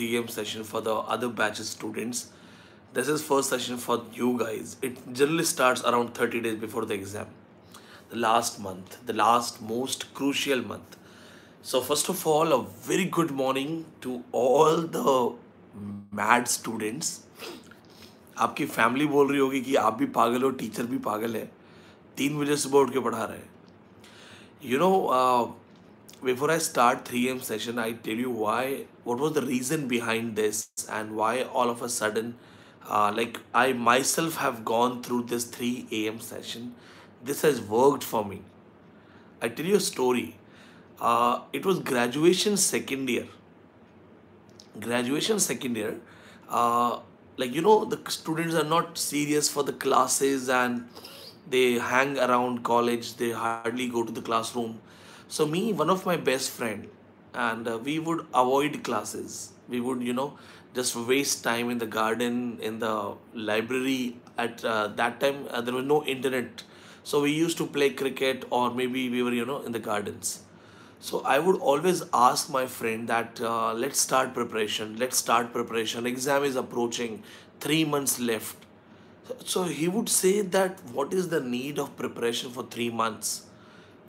3 a.m. session for the other batches students. This is first session for you guys. It generally starts around 30 days before the exam. The last month, the last most crucial month. So first of all, a very good morning to all the mad students. आपकी family बोल रही होगी कि आप भी पागल हो teacher भी पागल है तीन बजे सुबह उठ के पढ़ा रहे हैं know uh, before i start 3am session i tell you why what was the reason behind this and why all of a sudden uh, like i myself have gone through this 3 am session. This has worked for me. I tell you a story. Uh, it was graduation second year. Graduation second year uh, like you know the students are not serious for the classes and they hang around college they hardly go to the classroom so me one of my best friend and uh, we would avoid classes we would you know just waste time in the garden in the library at uh, that time uh, there was no internet so we used to play cricket or maybe we were you know in the gardens so I would always ask my friend that uh, let's start preparation. Let's start preparation. Exam is approaching. Three months left. So he would say that what is the need of preparation for three months?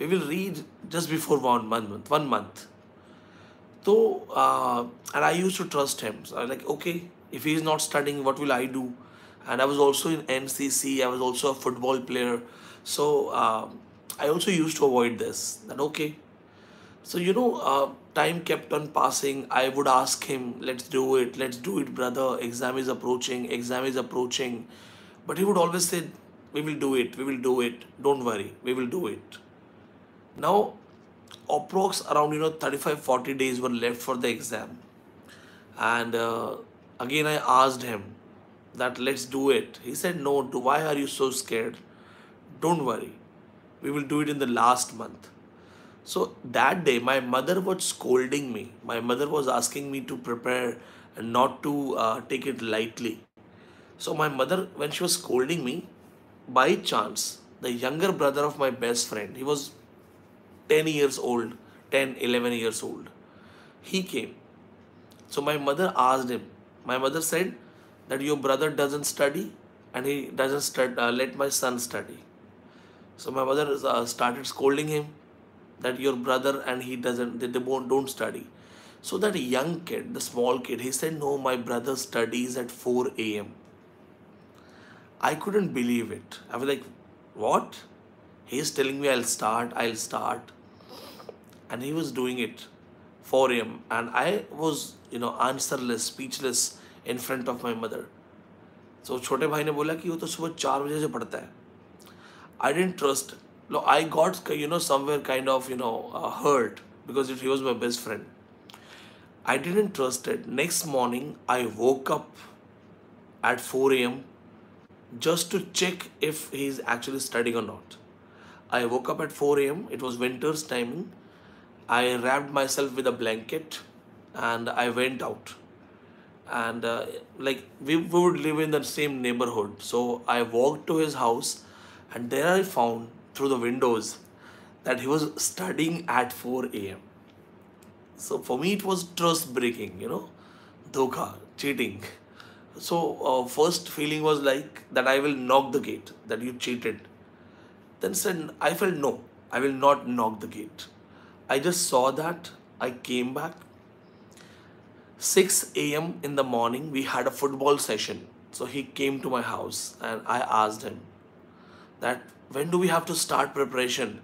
We will read just before one month. One month. So uh, and I used to trust him. So I like, okay, if he is not studying, what will I do? And I was also in NCC. I was also a football player. So uh, I also used to avoid this. That okay, so, you know, uh, time kept on passing. I would ask him, let's do it, let's do it, brother. Exam is approaching, exam is approaching. But he would always say, we will do it, we will do it. Don't worry, we will do it. Now, approx around, you know, 35 40 days were left for the exam. And uh, again, I asked him that let's do it. He said, no, why are you so scared? Don't worry, we will do it in the last month. So that day, my mother was scolding me. My mother was asking me to prepare and not to uh, take it lightly. So my mother, when she was scolding me, by chance, the younger brother of my best friend, he was 10 years old, 10, 11 years old. He came. So my mother asked him. My mother said that your brother doesn't study and he doesn't stud- uh, let my son study. So my mother uh, started scolding him that your brother and he doesn't they, they won't don't study so that young kid the small kid he said no my brother studies at 4 a.m i couldn't believe it i was like what he's telling me i'll start i'll start and he was doing it 4 a.m and i was you know answerless speechless in front of my mother so छोटे भाई ने बोला कि वो तो सुबह चार बजे से पढ़ता है I didn't trust I got, you know, somewhere kind of, you know, uh, hurt because he was my best friend. I didn't trust it. Next morning, I woke up at 4 a.m. just to check if he's actually studying or not. I woke up at 4 a.m. It was winter's timing. I wrapped myself with a blanket and I went out. And uh, like we, we would live in the same neighborhood. So I walked to his house and there I found through the windows that he was studying at 4 a.m. So for me, it was trust breaking, you know, dhokha, cheating. So uh, first feeling was like that I will knock the gate, that you cheated. Then said I felt no, I will not knock the gate. I just saw that. I came back. 6 a.m. in the morning, we had a football session. So he came to my house and I asked him that when do we have to start preparation?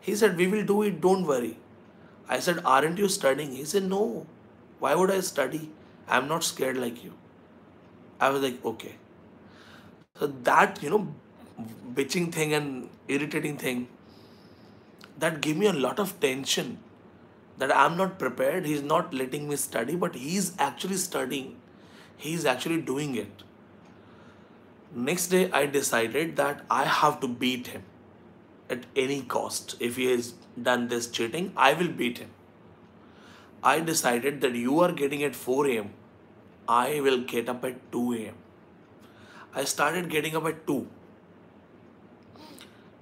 He said, we will do it, don't worry. I said, aren't you studying? He said, no. Why would I study? I'm not scared like you. I was like, okay. So that, you know, bitching thing and irritating thing, that gave me a lot of tension that I'm not prepared. He's not letting me study, but he's actually studying. He's actually doing it. Next day, I decided that I have to beat him at any cost. If he has done this cheating, I will beat him. I decided that you are getting at 4 a.m. I will get up at 2 a.m. I started getting up at 2.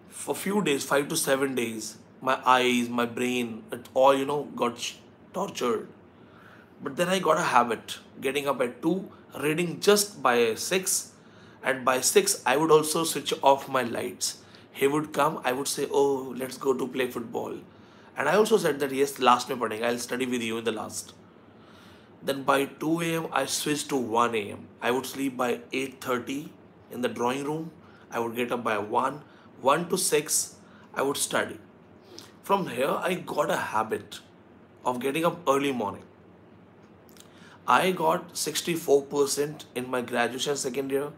For few days, 5 to 7 days, my eyes, my brain, it all, you know, got tortured. But then I got a habit getting up at 2, reading just by 6, and by 6 I would also switch off my lights. He would come, I would say, Oh, let's go to play football. And I also said that yes, last mein padhenge, I'll study with you in the last. Then by 2 a.m. I switched to 1 a.m. I would sleep by 8:30 in the drawing room. I would get up by 1, 1 to 6, I would study. From here, I got a habit of getting up early morning. I got 64% in my graduation second year.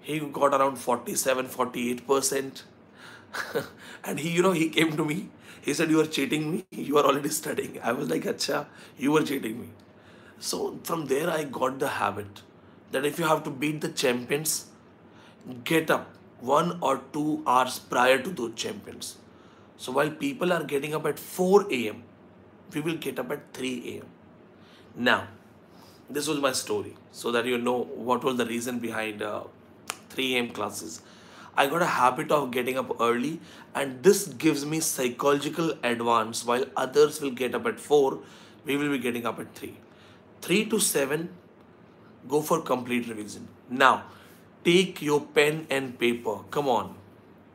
He got around 47, 48%. and he, you know, he came to me. He said, You are cheating me. You are already studying. I was like, Acha, you were cheating me. So from there, I got the habit that if you have to beat the champions, get up one or two hours prior to those champions. So while people are getting up at 4 a.m., we will get up at 3 a.m. Now, this was my story so that you know what was the reason behind uh, 3 a.m. classes. I got a habit of getting up early, and this gives me psychological advance while others will get up at 4, we will be getting up at 3. 3 to 7, go for complete revision. Now, take your pen and paper. Come on,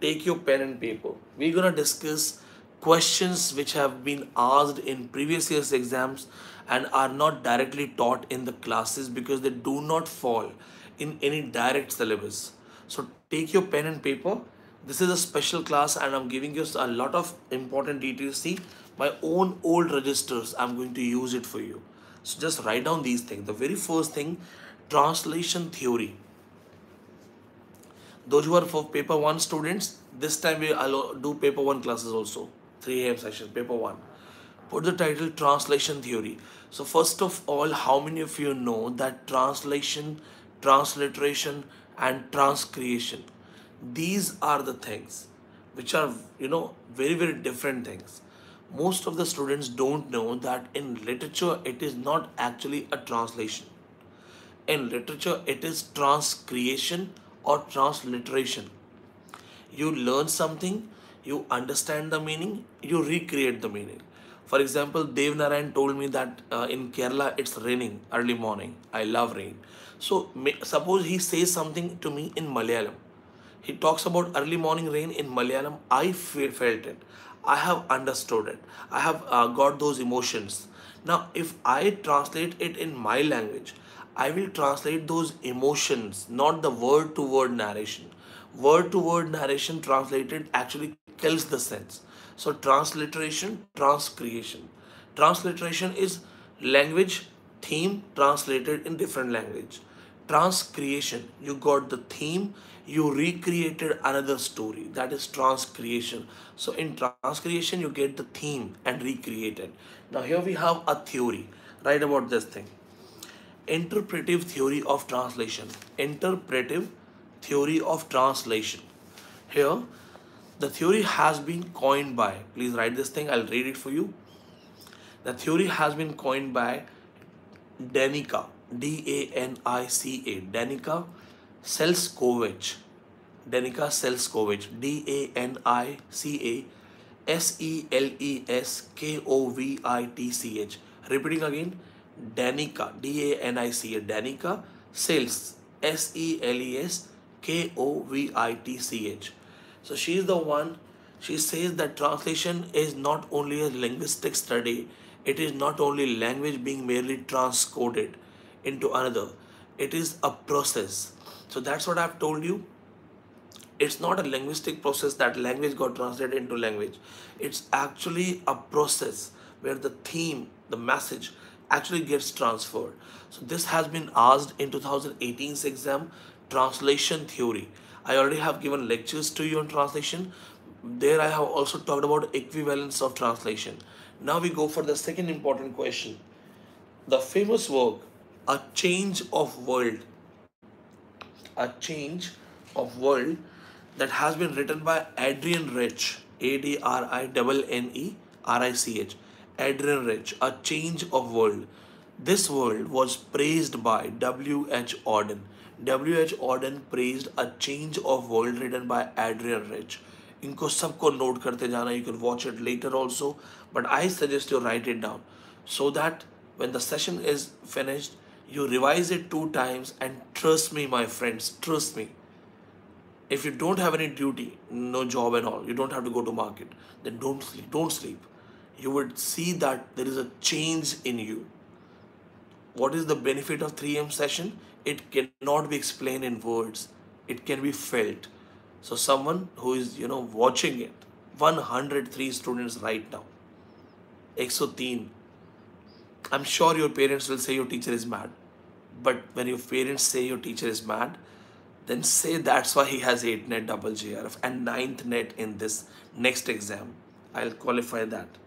take your pen and paper. We're gonna discuss questions which have been asked in previous year's exams and are not directly taught in the classes because they do not fall in any direct syllabus. So take your pen and paper. This is a special class and I'm giving you a lot of important details. See, my own old registers, I'm going to use it for you. So just write down these things. The very first thing, translation theory. Those who are for paper one students, this time we will do paper one classes also. 3 a.m. session, paper one. Put the title Translation Theory. So first of all, how many of you know that translation, transliteration, and transcreation, these are the things which are, you know, very, very different things. Most of the students don't know that in literature, it is not actually a translation. In literature, it is transcreation or transliteration. You learn something, you understand the meaning, you recreate the meaning. For example, Dev Narayan told me that uh, in Kerala it's raining early morning. I love rain. So suppose he says something to me in Malayalam. He talks about early morning rain in Malayalam. I felt it. I have understood it. I have uh, got those emotions. Now, if I translate it in my language, I will translate those emotions, not the word to word narration. Word to word narration translated actually kills the sense. So, transliteration, transcreation. Transliteration is language theme translated in different language. Transcreation, you got the theme, you recreated another story. That is transcreation. So, in transcreation, you get the theme and recreate it. Now, here we have a theory. Write about this thing interpretive theory of translation. Interpretive theory of translation. Here the theory has been coined by please write this thing i'll read it for you. The theory has been coined by danica d-a-n-i-c-a Danica Seleskovitch Danica Seleskovitch d-a-n-i-c-a s-e-l-e-s-k-o-v-i-t-c-h repeating again Danica, D-A-N-I-C-A, Danica Sales, S-E-L-E-S-K-O-V-I-T-C-H. So she is the one, she says that translation is not only a linguistic study, it is not only language being merely transcoded into another, it is a process. So that's what I've told you. It's not a linguistic process that language got translated into language. It's actually a process where the theme, the message, actually gets transferred. So this has been asked in 2018's exam, translation theory. I already have given lectures to you on translation. There I have also talked about equivalence of translation. Now we go for the second important question. The famous work, A Change of World. A Change of World that has been written by Adrienne Rich, A-D-R-I-N-N-E-R-I-C-H. Adrienne Rich, A Change of World. This world was praised by W.H. Auden. W.H. Auden praised A Change of World written by Adrienne Rich. Inko sabko note karte jana. You can watch it later also, but I suggest you write it down, so that when the session is finished, you revise it two times. And trust me, my friends, trust me. if you don't have any duty no job and all you don't have to go to market then don't sleep don't sleep you would see that there is a change in you. What is the benefit of 3M session? It cannot be explained in words. It can be felt. So someone who is, you know, watching it, 103 students right now. 103. I'm sure your parents will say your teacher is mad. But when your parents say your teacher is mad, then say that's why he has 8 net double JRF and 9th net in this next exam. I'll qualify that.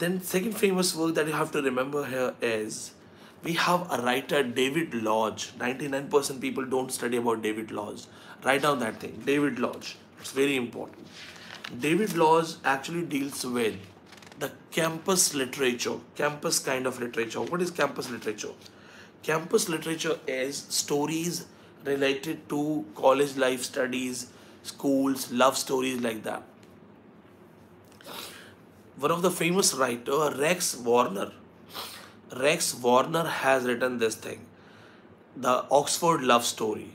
Then second famous work that you have to remember here is we have a writer David Lodge. 99% people don't study about David Lodge. Write down that thing. David Lodge. It's very important. David Lodge actually deals with the campus literature, campus kind of literature. What is campus literature? Campus literature is stories related to college life studies, schools, love stories like that. One of the famous writer, Rex Warner. Rex Warner has written this thing, the Oxford Love Story.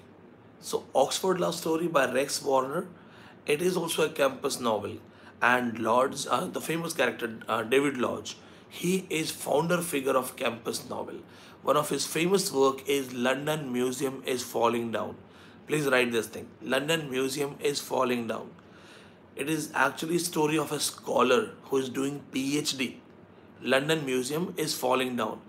So Oxford Love Story by Rex Warner, it is also a campus novel. And Lodge, uh, the famous character uh, David Lodge, he is founder figure of campus novel. One of his famous work is London Museum is Falling Down. Please write this thing. London Museum is Falling Down. It is actually story of a scholar who is doing PhD. London Museum is falling down.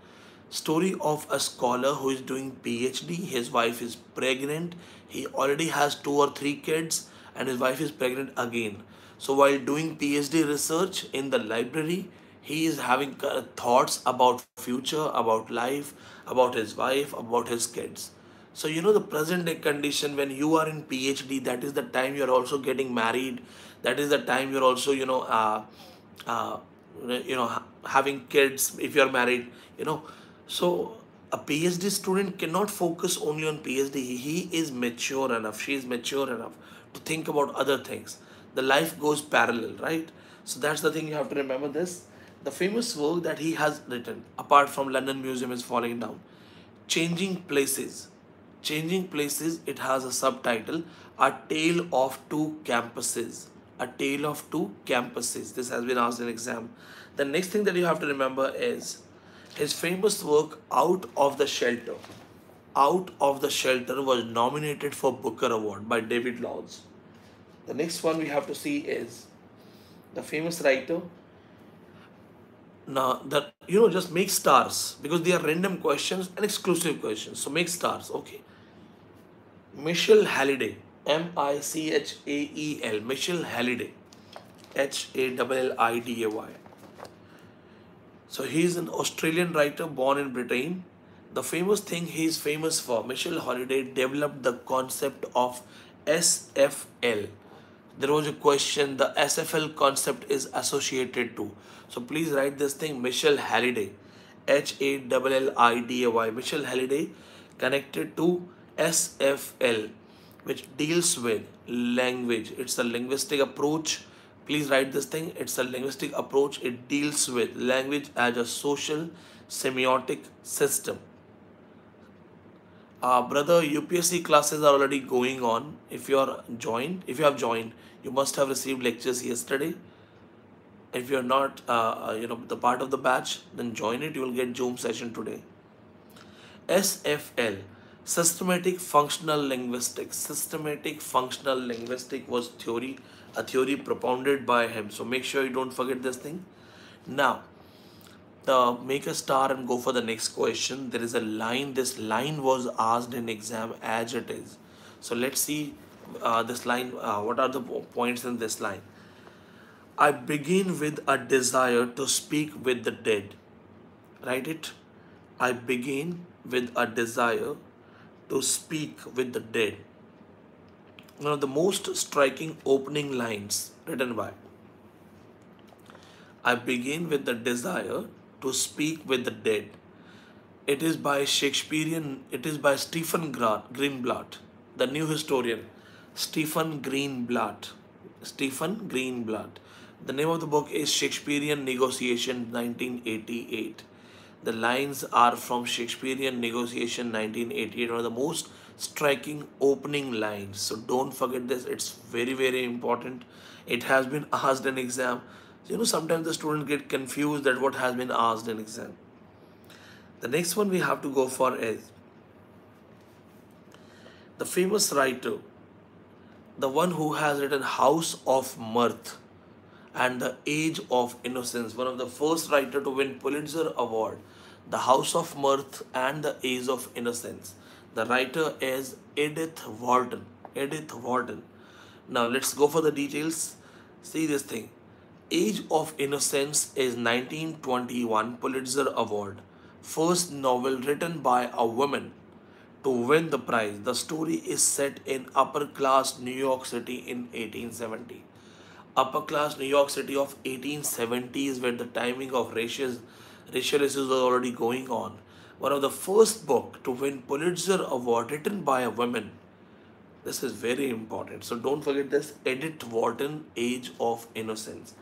Story of a scholar who is doing PhD. His wife is pregnant. He already has two or three kids and his wife is pregnant again. So while doing PhD research in the library, he is having uh, thoughts about future about life about his wife about his kids so you know the present day condition when you are in phd that is the time you're also getting married that is the time you're also you know uh, uh, you know having kids if you're married you know. So a phd student cannot focus only on phd he is mature enough she is mature enough to think about other things. The life goes parallel right? So that's the thing you have to remember this. The famous work that he has written, apart from London Museum is falling down, Changing Places. Changing Places, it has a subtitle, A Tale of Two Campuses. A Tale of Two Campuses. This has been asked in exam. The next thing that you have to remember is his famous work, Out of the Shelter. Out of the Shelter was nominated for Booker Award by David Lodge. The next one we have to see is the famous writer now that you know just make stars because they are random questions and exclusive questions so make stars okay Michael Halliday m-i-c-h-a-e-l Michael Halliday. H-a-l-l-i-d-a-y so he is an australian writer born in britain. The famous thing he is famous for Michael Halliday developed the concept of sfl there was a question the SFL concept is associated to. So please write this thing Michael Halliday, H A L L I D A Y. Michael Halliday connected to SFL, which deals with language. It's a linguistic approach. Please write this thing. It's a linguistic approach. It deals with language as a social semiotic system. Uh, brother, UPSC classes are already going on. If you are joined, if you have joined, you must have received lectures yesterday. If you are not, uh, uh, you know, the part of the batch, then join it. You will get Zoom session today. SFL, Systematic Functional Linguistics. Systematic Functional linguistic was theory, a theory propounded by him. So make sure you don't forget this thing. Now, the make a star and go for the next question. There is a line. This line was asked in exam as it is. So let's see uh, this line. Uh, what are the points in this line? I begin with a desire to speak with the dead. Write it. I begin with a desire to speak with the dead. One of the most striking opening lines written by. I begin with the desire to speak with the dead. It is by Shakespearean, it is by Stephen Greenblatt, the new historian. Stephen Greenblatt. Stephen Greenblatt. The name of the book is Shakespearean Negotiation 1988. The lines are from Shakespearean Negotiation 1988, one of the most striking opening lines. So don't forget this, it's very, very important. It has been asked in exam. You know, sometimes the students get confused that what has been asked in exam. The next one we have to go for is the famous writer, the one who has written House of Mirth and The Age of Innocence, one of the first writer to win Pulitzer Award, The House of Mirth and The Age of Innocence. The writer is Edith Wharton. Edith Wharton. Now let's go for the details. See this thing. Age of Innocence is 1921 Pulitzer Award. First novel written by a woman to win the prize. The story is set in upper class New York City in 1870 Upper class New York City of 1870 is where the timing of racial, racial issues was already going on. One of the first book to win Pulitzer Award written by a woman. This is very important. So don't forget this. Edith Wharton, Age of Innocence.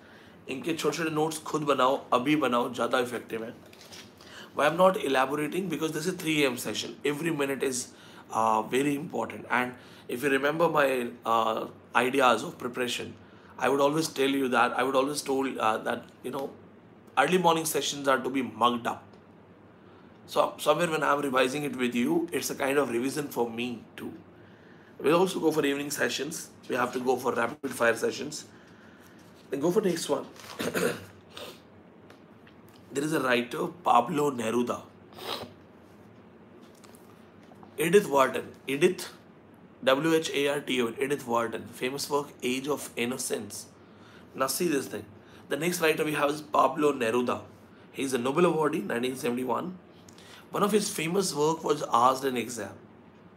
इनके छोटे छोटे notes खुद बनाओ अभी बनाओ ज़्यादा effective है why i'm not elaborating because this is 3 am session every minute is uh, very important and if you remember my uh, ideas of preparation i would always tell you that i would always told uh, that you know early morning sessions are to be mugged up. So somewhere when i'm revising it with you it's a kind of revision for me too. We'll also go for evening sessions. We have to go for rapid fire sessions. Then go for next one. There is a writer, Pablo Neruda. Edith Wharton. Edith, W H A R T O, Edith Wharton. Famous work, Age of Innocence. Now, see this thing. The next writer we have is Pablo Neruda. He is a Nobel awardee, 1971. One of his famous work was asked in exam.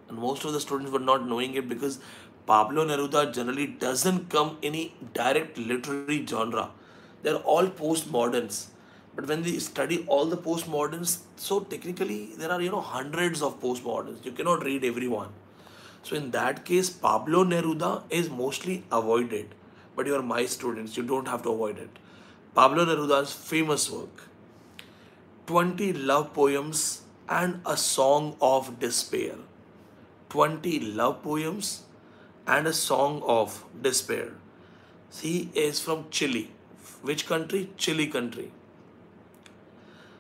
And most of the students were not knowing it because Pablo Neruda generally doesn't come any direct literary genre. They're all postmoderns but when we study all the postmoderns, so technically there are, you know, hundreds of postmoderns. You cannot read everyone. So in that case, Pablo Neruda is mostly avoided. But you are my students, you don't have to avoid it. Pablo Neruda's famous work 20 love poems and a song of despair. 20 love poems and a song of despair. He is from Chile. Which country? Chile country.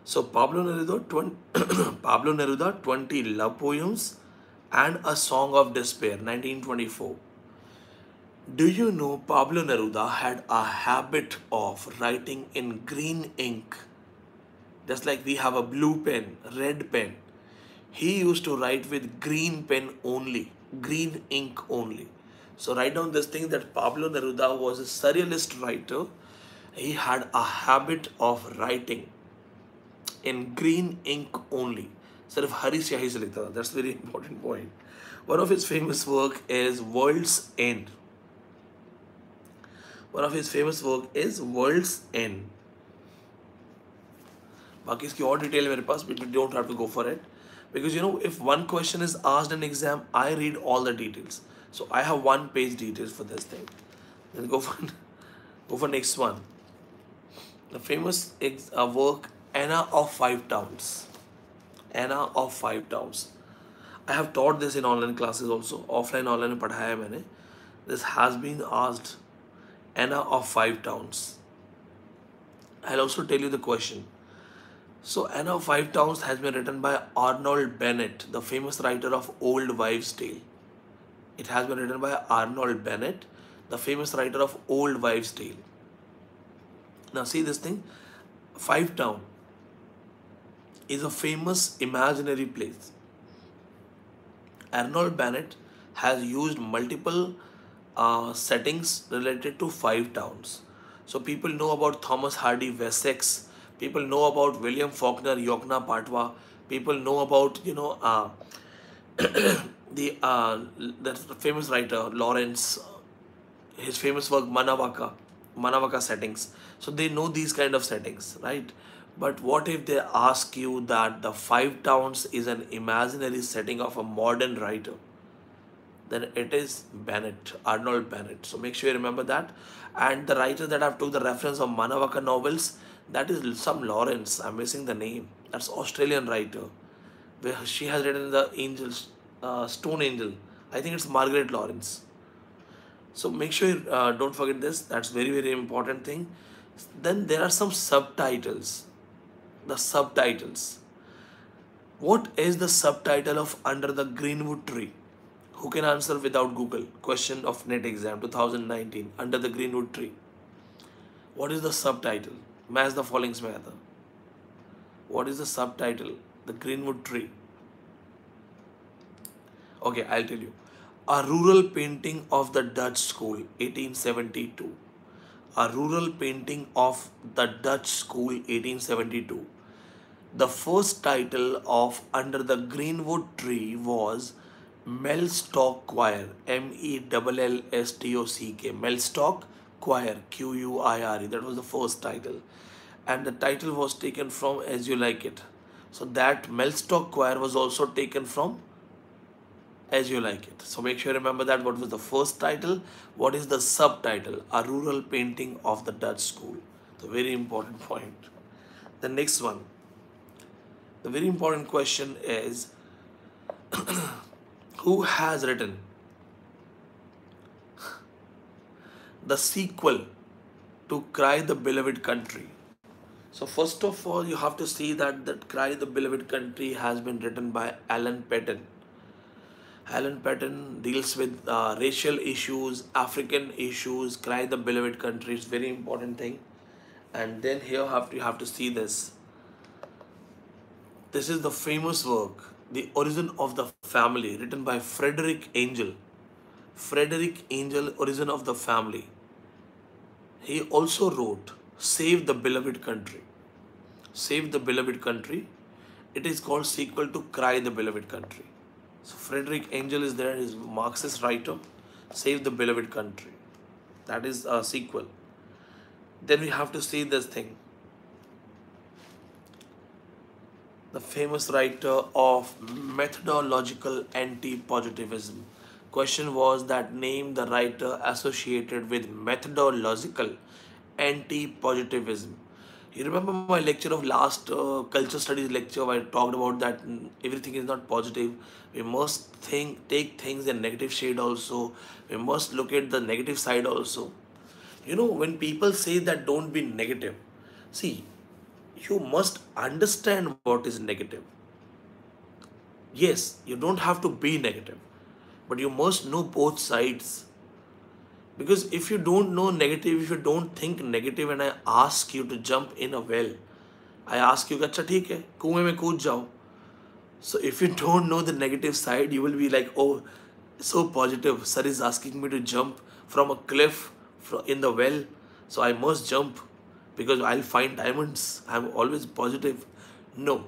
So Pablo Neruda, 20, Pablo Neruda, 20 love poems and a song of despair, 1924. Do you know Pablo Neruda had a habit of writing in green ink? Just like we have a blue pen, red pen. He used to write with green pen only, green ink only. So write down this thing that Pablo Neruda was a surrealist writer. He had a habit of writing in green ink only. सिर्फ हरी स्याही से लिखता था that's very important point one of his famous work is world's end one of his famous work is world's end बाकी इसकी और detail मेरे पास but we don't have to go for it because you know if one question is asked in exam i read all the details so i have one page details for this thing then go for go for next one the famous ex, uh, work Anna of Five Towns. Anna of Five Towns. I have taught this in online classes also. Offline, online में पढ़ाया है मैंने. This has been asked. Anna of Five Towns. I'll also tell you the question. So Anna of Five Towns has been written by Arnold Bennett, the famous writer of Old Wives' Tale. It has been written by Arnold Bennett, the famous writer of Old Wives' Tale. Now see this thing, Five Town is a famous imaginary place. Arnold Bennett has used multiple uh, settings related to five towns. So people know about Thomas Hardy Wessex. People know about William Faulkner Yoknapatawpha. People know about you know uh, the uh, that famous writer Laurence, his famous work Manawaka, Manawaka settings. So they know these kind of settings, right? But what if they ask you that the five towns is an imaginary setting of a modern writer? Then it is Bennett, Arnold Bennett. So make sure you remember that. And the writer that I've took the reference of Manawaka novels, That is some Laurence. I'm missing the name. That's Australian writer. Where she has written the Angels, uh, Stone Angel. I think it's Margaret Laurence. So make sure uh, don't forget this. That's very very important thing. Then there are some subtitles. The subtitles. What is the subtitle of Under the Greenwood Tree? Who can answer without Google? Question of NET exam 2019. Under the Greenwood Tree. What is the subtitle? Match the following together. What is the subtitle? The Greenwood Tree. Okay, I'll tell you. A rural painting of the Dutch school, 1872. A rural painting of the Dutch school, 1872. The first title of Under the Greenwood Tree was Mellstock Quire, M E L L S T O C K. Mellstock Quire, Q U I R E. That was the first title. And the title was taken from As You Like It. So that Mellstock Quire was also taken from As You Like It. So make sure you remember that. What was the first title? What is the subtitle? A rural painting of the Dutch school. The very important point. The next one. The very important question is who has written the sequel to Cry the Beloved Country? So first of all, you have to see that that Cry the Beloved Country has been written by Alan Paton. Alan Paton deals with uh, racial issues, African issues. Cry the Beloved Country is very important thing. And then here have to, you have to see this. This is the famous work, The Origin of the Family, written by Frederick Angel. Frederick Angel, Origin of the Family. He also wrote Save the Beloved Country. Save the Beloved Country. It is called sequel to Cry the Beloved Country. So Frederick Angel is there, his Marxist writer, Save the Beloved Country. That is a sequel. Then we have to see this thing. The famous writer of methodological anti-positivism. Question was that name the writer associated with methodological anti-positivism. You remember my lecture of last uh, culture studies lecture where I talked about that everything is not positive. We must think, take things in negative shade also. We must look at the negative side also. You know, when people say that don't be negative, see, you must understand what is negative. Yes, you don't have to be negative, but you must know both sides because if you don't know negative, if you don't think negative and I ask you to jump in a well, I ask you, अच्छा ठीक है कुएं में कूद जाओ so if you don't know the negative side, you will be like, oh, so positive. Sir is asking me to jump from a cliff in the well, so I must jump because I'll find diamonds. I'm always positive. No,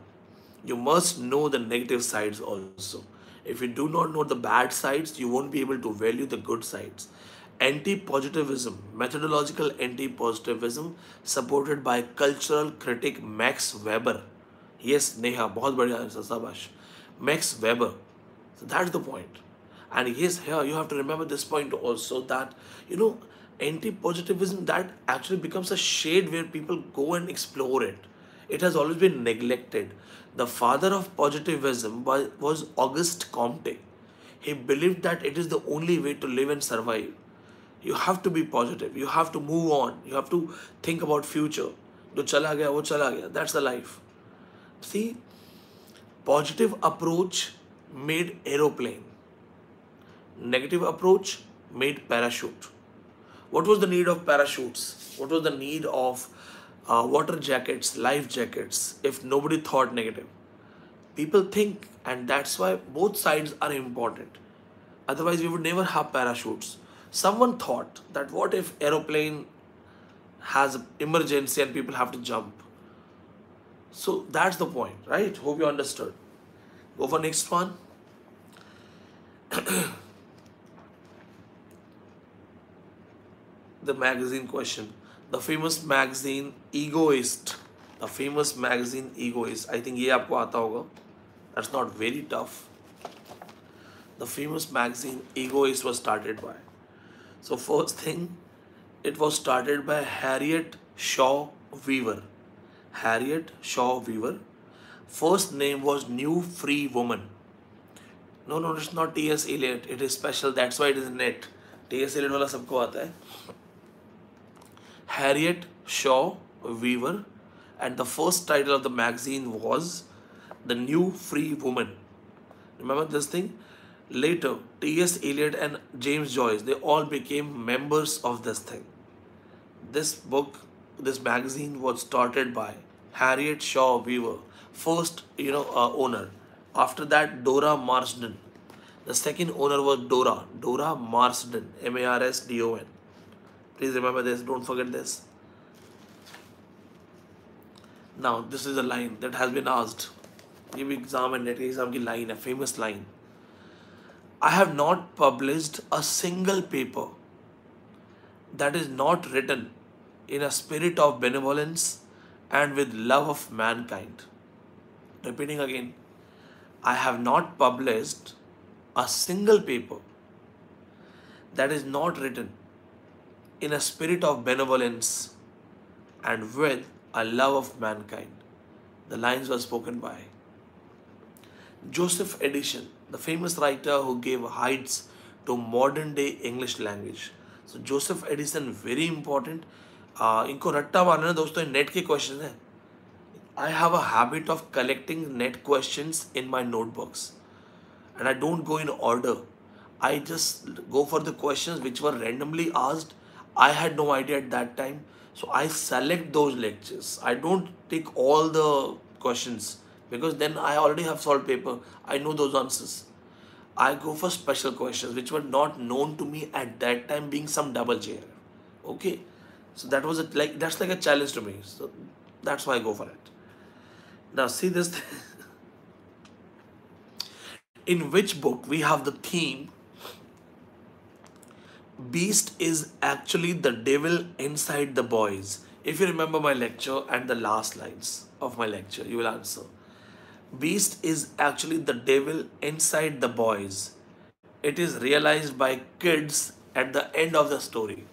you must know the negative sides also. If you do not know the bad sides, you won't be able to value the good sides anti-positivism, methodological anti-positivism supported by cultural critic Max Weber. Yes, Neha, बहुत बढ़िया answer शाबाश. Max Weber. So that's the point. And yes, here you have to remember this point also that you know anti-positivism that actually becomes a shade where people go and explore it. It has always been neglected. The father of positivism was Auguste Comte. He believed that it is the only way to live and survive you have to be positive you have to move on you have to think about future जो चला गया वो चला गया that's the life see positive approach made aeroplane negative approach made parachute what was the need of parachutes? What was the need of uh, water jackets life jackets if nobody thought negative? People think and that's why both sides are important. Otherwise we would never have parachutes. Someone thought that what if aeroplane has emergency and people have to jump? So that's the point right? Hope you understood. Go for next one the magazine question the famous magazine egoist the famous magazine egoist i think ye aapko aata hoga that's not very tough the famous magazine egoist was started by so first thing, it was started by Harriet Shaw Weaver. Harriet Shaw Weaver. First name was New Free Woman. No, no, it's not T.S. Eliot. It is special. That's why it is in it. T.S. Eliot वाला सबको आता है. Harriet Shaw Weaver, and the first title of the magazine was The New Free Woman. Remember this thing? Later, T.S. Eliot and James Joyce, they all became members of this thing. This book, this magazine was started by Harriet Shaw Weaver, first, you know, uh, owner. After that, Dora Marsden. The second owner was Dora, Dora Marsden, M-A-R-S-D-O-N. Please remember this, don't forget this. Now, this is a line that has been asked. Give exam and net exam line, a famous line. I have not published a single paper that is not written in a spirit of benevolence and with love of mankind. Repeating again, I have not published a single paper that is not written in a spirit of benevolence and with a love of mankind. The lines were spoken by Joseph Addison, the famous writer who gave heights to modern day English language. So Joseph Addison very important. Uh, इनको रट्टा मारना है दोस्तों net के question हैं I have a habit of collecting NET question in my notebooks I I don't go in order I just go for I had no idea at that time. So I select those lectures. I don't take all the questions because then I already have solved paper. I know those answers. I go for special questions which were not known to me at that time being some double chair. Okay. So that was a, like that's like a challenge to me. So that's why I go for it. Now see this in which book we have the theme Beast is actually the devil inside the boys. If you remember my lecture and the last lines of my lecture, you will answer. Beast is actually the devil inside the boys. It is realized by kids at the end of the story.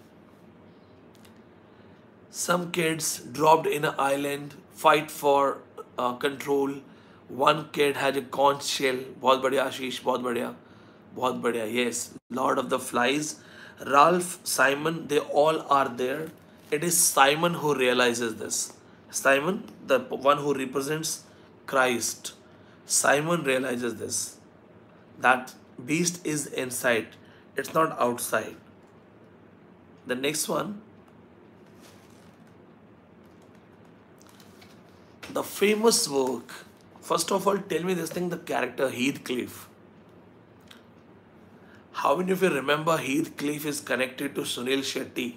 Some kids dropped in an island, fight for uh, control. One kid had a conch shell. बहुत बढ़िया आशीष बहुत बढ़िया बहुत बढ़िया yes Lord of the Flies Ralph, Simon, they all are there. It is Simon who realizes this. Simon, the one who represents Christ, Simon realizes this. That beast is inside, it's not outside. The next one, the famous work. First of all, tell me this thing the character Heathcliff. How many of you remember Heathcliff is connected to Sunil Shetty?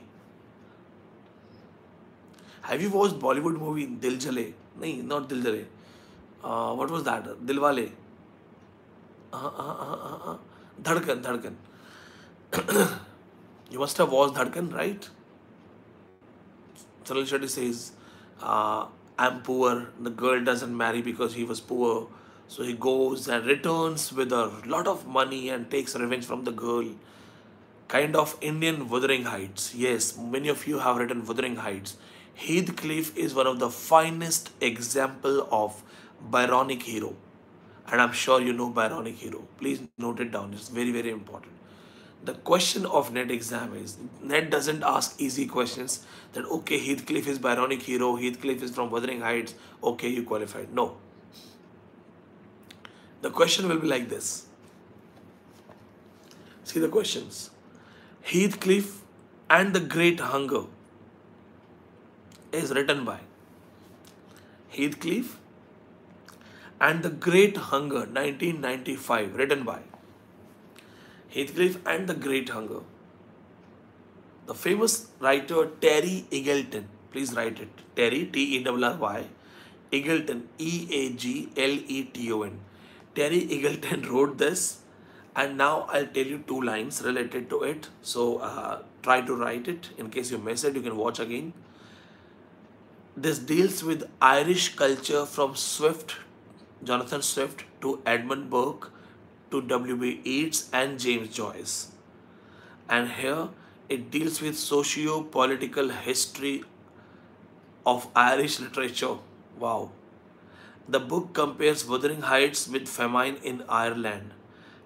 Have you watched Bollywood movie Dil Jale? No, not Dil Jale. Uh, what was that? Dilwale. Uh, uh. Dhadkan, Dhadkan. you must have watched Dhadkan, right? Sunil Shetty says, uh, I'm poor. The girl doesn't marry because he was poor. So he goes and returns with a lot of money and takes revenge from the girl. Kind of Indian Wuthering Heights. Yes, many of you have written Wuthering Heights. Heathcliff is one of the finest example of Byronic hero. And I'm sure you know Byronic hero. Please note it down. It's very, very important. The question of net exam is, net doesn't ask easy questions that, okay, Heathcliff is Byronic hero, Heathcliff is from Wuthering Heights, okay, you qualified. No the question will be like this. See the questions. Heathcliff and the Great Hunger is written by Heathcliff and the Great Hunger 1995 written by Heathcliff and the Great Hunger. The famous writer Terry Eagleton, please write it. Terry T E R R Y Eagleton E A G L E T O N Terry Eagleton wrote this and now I'll tell you two lines related to it. So uh, try to write it. In case you miss it, you can watch again. This deals with Irish culture from Swift, Jonathan Swift to Edmund Burke to W.B. Yeats and James Joyce. And here it deals with socio-political history of Irish literature Wow. The book compares Wuthering Heights with famine in Ireland,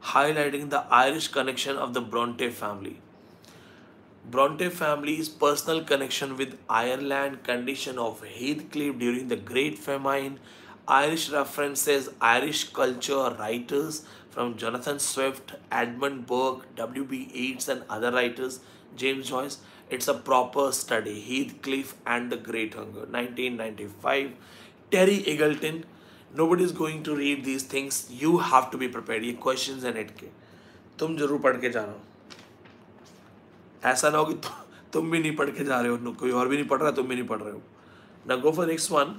highlighting the Irish connection of the Bronte family. Bronte family's personal connection with Ireland condition of Heathcliff during the Great Famine, Irish references, Irish culture, writers from Jonathan Swift, Edmund Burke, W.B. Yeats, and other writers, James Joyce. It's a proper study. Heathcliff and the Great Hunger, 1995. Terry Eagleton nobody is going to read these things you have to be prepare ये question है NET के। तुम ज़रूर पढ़ के जाना। ऐसा ना हो कि तुम भी नहीं पढ़ के जा रहे हो। कोई और भी नहीं पढ़ रहा, तुम भी नहीं पढ़ रहे हो। ना go for next one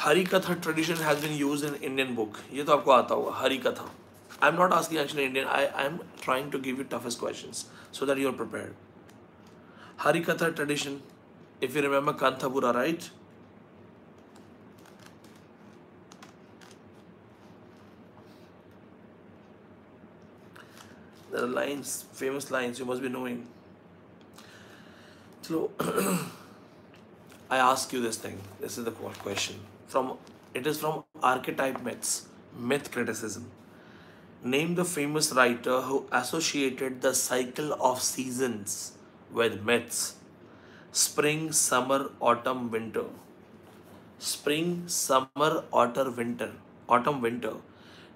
Hari Katha tradition has been use in Indian book ये तो आपको आता होगा Hari Katha I am not asking action Indian I I am trying to give you toughest question so that you are prepare Hari tradition if you remember Kanthapura, right? There are lines, famous lines you must be knowing. So, I ask you this thing. This is the question From it is from archetype myths, myth criticism. Name the famous writer who associated the cycle of seasons with myths. Spring, summer, autumn, winter. Spring, summer, autumn, winter. Autumn, winter.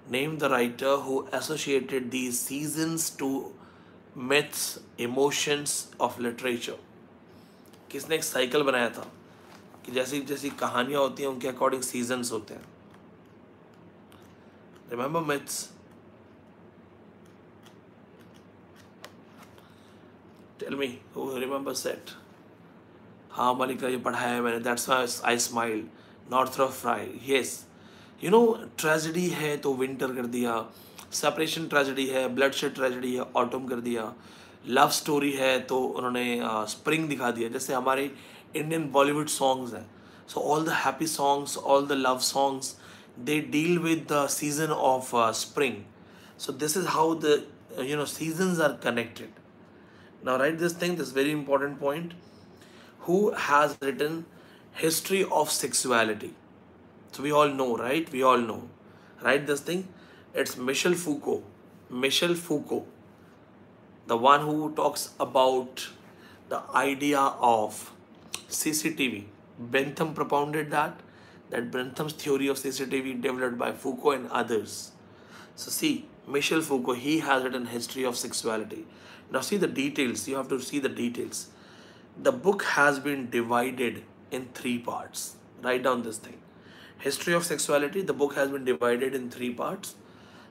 Name the writer who associated these seasons to myths, emotions of literature. किसने एक cycle बनाया था कि जैसी जैसी कहानियाँ होती हैं, उनके अकॉर्डिंग सीजन्स होते हैं। Remember myths tell me who remembers that हाँ मलिका ये पढ़ाया है मैंने that's I smile north of fry yes you know tragedy है तो विंटर कर दिया सेपरेशन ट्रेजिडी है ब्लड शेड ट्रेजिडी है ऑटम कर दिया। लव स्टोरी है तो उन्होंने स्प्रिंग दिखा दिया। जैसे हमारे Indian Bollywood songs हैं so all the happy songs all the love songs they deal with the season of uh, spring. So this is how the uh, you know seasons are connected. Now write this thing this very important point. Who has written history of sexuality? So we all know right? We all know. Write this thing. It's michel foucault. Michel foucault. The one who talks about the idea of CCTV. Bentham propounded that. That Bentham's theory of CCTV developed by Foucault and others. So see, Michel Foucault, he has written History of Sexuality. Now see the details. You have to see the details. The book has been divided in three parts. Write down this thing. History of Sexuality. The book has been divided in three parts.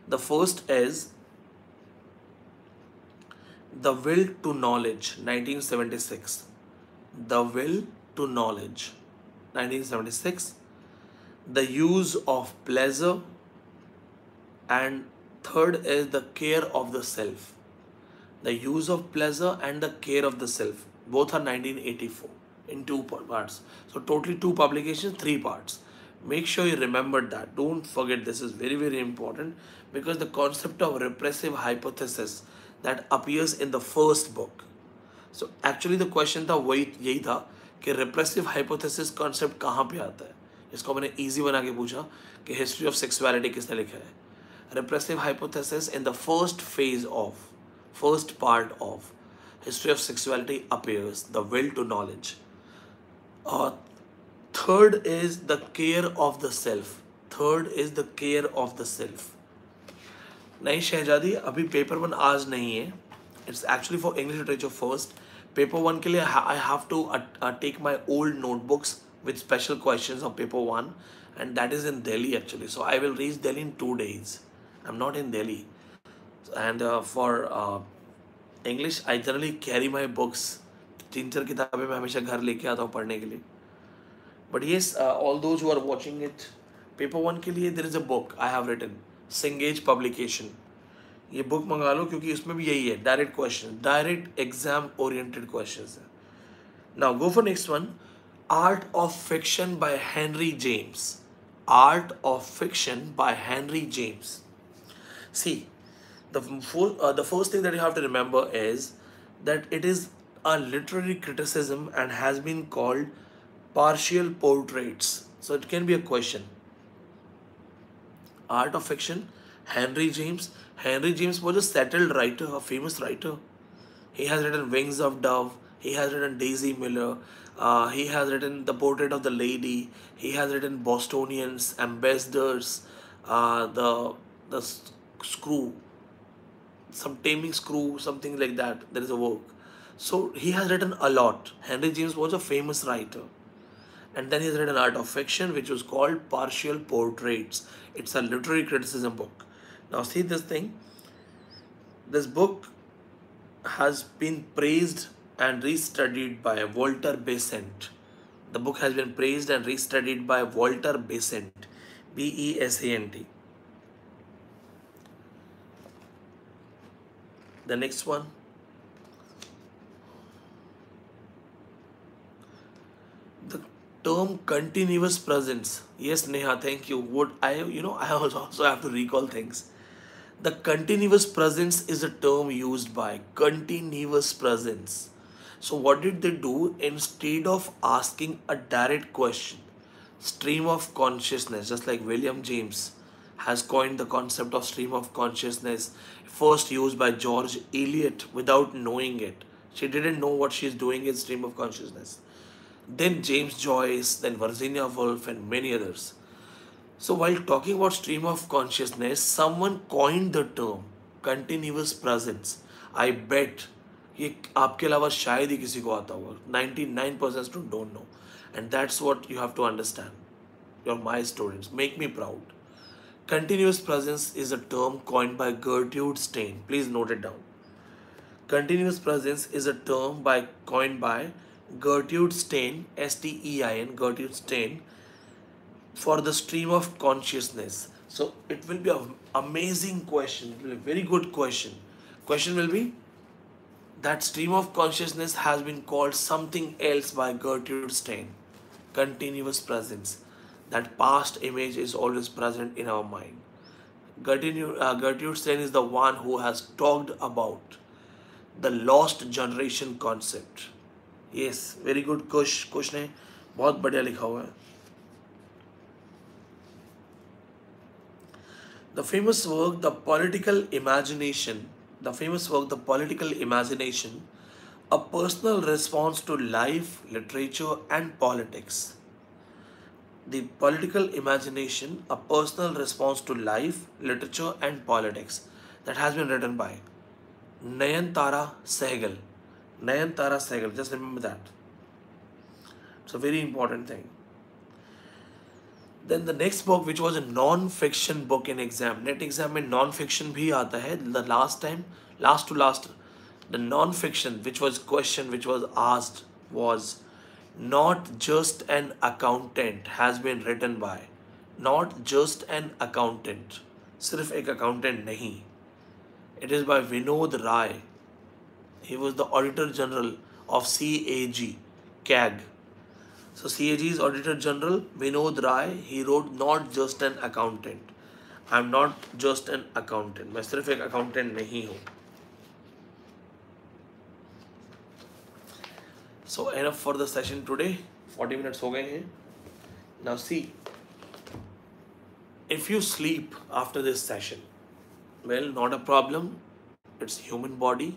The first is The Will to Knowledge, 1976. The Will to Knowledge, 1976. The Use of Pleasure. And third is The Care of the Self, the use of pleasure and the care of the self. Both are 1984 in two parts. So totally two publications, three parts. Make sure you remember that. Don't forget this is very very important because the concept of repressive hypothesis that appears in the first book. So actually the question था, वही यही था कि repressive hypothesis concept कहाँ पे आता है? इसको मैंने ईजी बना के पूछा कि हिस्ट्री ऑफ़ सेक्सुअलिटी किसने लिखा है? Repressive hypothesis in the first phase of first part of history of sexuality appears the will to knowledge और third is the care of the self third is the care of the self नहीं, शहजादी, अभी paper one आज नहीं है. It's actually for English literature first paper one के लिए I have to take my old notebooks with special question of paper one and that is in Delhi actually so I will reach Delhi in two days I am not in Delhi and for English I generally carry my books तीन चार किताबें मैं हमेशा घर लेके आता हूँ पढ़ने के लिए. बट ये all those who are watching it paper one के लिए there is a book I have written Cengage publication ये बुक मंगा लो, क्योंकि इसमें भी यही है direct question direct exam oriented question है। Now go for next one art of fiction by Henry James art of fiction by Henry James see the first thing that you have to remember is that it is a literary criticism and has been called partial portraits so it can be a question art of fiction Henry James. Henry James was a settled writer, a famous writer. He has written Wings of Dove. He has written Daisy Miller. Uh, he has written The Portrait of the Lady. He has written Bostonians, Ambassadors, uh, the the Screw, some Taming Screw, something like that. There is a work. So he has written a lot. Henry James was a famous writer. And then he has written Art of Fiction, which was called Partial Portraits. It's a literary criticism book. Now see this thing. This book has been praised and restudied by Walter Besant. The book has been praised and restudied by Walter Besant, B E S A N T. The next one, the term continuous presence. Yes, Neha, thank you. Would I, you know, I also have to recall things. The continuous presence is a term used by continuous presence. So, what did they do? Instead of asking a direct question, stream of consciousness, just like William James has coined the concept of stream of consciousness, first used by George Eliot without knowing it. She didn't know what she's doing in stream of consciousness. Then James Joyce, then Virginia Woolf, and many others. So while talking about stream of consciousness, someone coined the term continuous presence. I bet ये आपके अलावा शायद ही किसी को आता होगा 99 percent students don't know and that's what you have to understand you're my students make me proud continuous presence is a term coined by Gertrude Stein please note it down continuous presence is a term by coined by Gertrude Stein S-T-E-I-N Gertrude Stein for the stream of consciousness. So it will be an amazing question, it will be a very good question. Question will be that stream of consciousness has been called something else by Gertrude Stein. Continuous presence. That past image is always present in our mind. Gertrude, uh, Gertrude Stein is the one who has talked about the lost generation concept. Yes, very good कुश कुश ने बहुत बढ़िया लिखा हुआ है The famous work, The Political Imagination, the famous work, The Political Imagination, a personal response to life, literature, and politics. The Political Imagination, a personal response to life, literature, and politics, that has been written by Nayantara Sehgal. Nayantara Sehgal, just remember that. It's a very important thing. Then the next book, which was a non-fiction book in exam, net exam में non-fiction भी आता है. The last time, last to last, the non-fiction, which was question, which was asked, was not just an accountant has been written by. Not just an accountant. सिर्फ एक accountant नहीं. It is by Vinod Rai. He was the Auditor General of CAG, CAG. So CAG's Auditor General Vinod Rai, he wrote not just an accountant. I'm not just an accountant. मैं सिर्फ एक accountant नहीं हूँ. So enough for the session today. 40 minutes हो गए हैं. Now see, if you sleep after this session, well, not a problem. It's human body.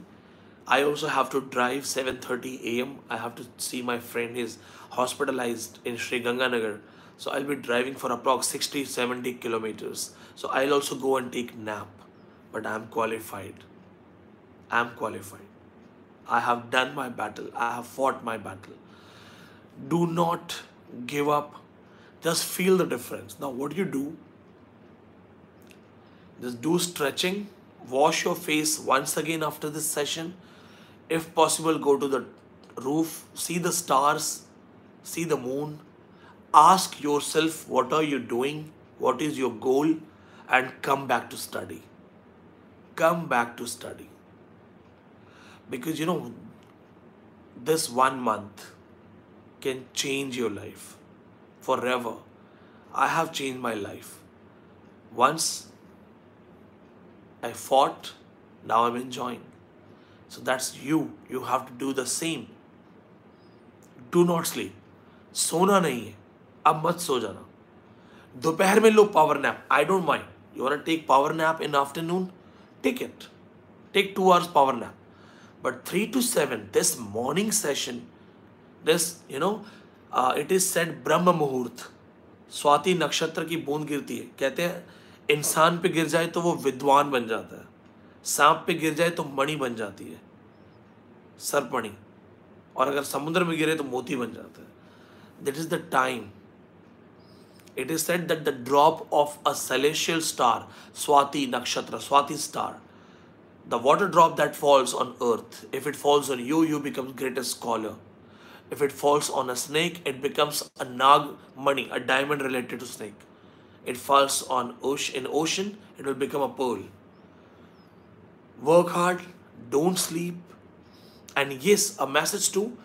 I also have to drive 7:30 a.m. I have to see my friend is hospitalized in Sri Ganganagar. So I'll be driving for approx 60 70 kilometers. So I'll also go and take nap. But I'm qualified. I'm qualified. I have done my battle. I have fought my battle. Do not give up. Just feel the difference. Now what do you do? Just do stretching. Wash your face once again after this session. If possible, go to the roof, see the stars, see the moon. Ask yourself what are you doing, what is your goal, and come back to study. Come back to study. Because you know, this one month, can change your life forever. I have changed my life. Once I fought, now I'm enjoying. So that's you. You have to do the same. Do not sleep. सोना नहीं है। अब मत सो जाना। दोपहर में लो power nap I don't mind you want take power nap in afternoon take it take two hours power nap but three to seven this morning session this you know it is set Brahma Muhurat Swati नक्षत्र की बूंद गिरती है कहते हैं इंसान पे गिर जाए तो वो विद्वान बन जाता है सांप पे गिर जाए तो मणि बन जाती है सरपणी और अगर समुद्र में गिरे तो मोती बन जाता है। That is the time it is set that the drop of a celestial star Swati Nakshatra Swati star the water drop that falls on earth if it falls on you you become greatest scholar if it falls on a snake it becomes a naag mani a diamond related to snake it falls on in ocean it will become a pearl work hard don't sleep and yes a message too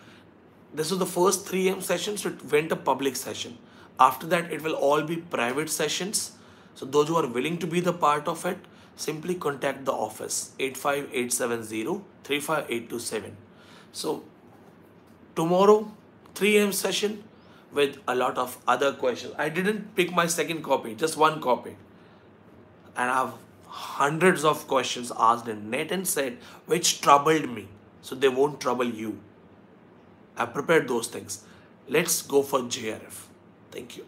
this was the first 3 am sessions it went a public session after that, it will all be private sessions. So those who are willing to be the part of it, simply contact the office 85870-35827. So tomorrow, 3 a.m. session with a lot of other questions. I didn't pick my second copy, just one copy. And I have hundreds of questions asked in net and said, which troubled me. So they won't trouble you. I prepared those things. Let's go for JRF. Thank you.